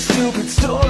stupid story.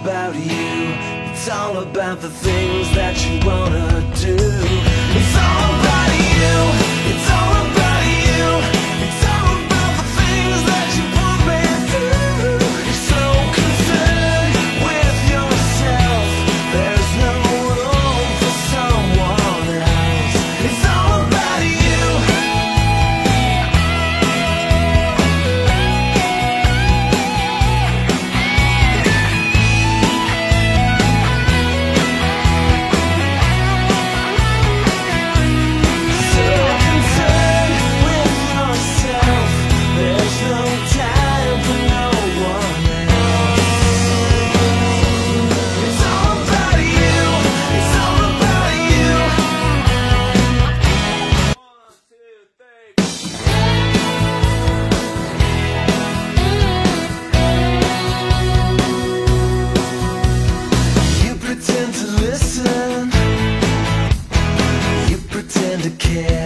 about you. It's all about the things that you wanna do. It's all about to care.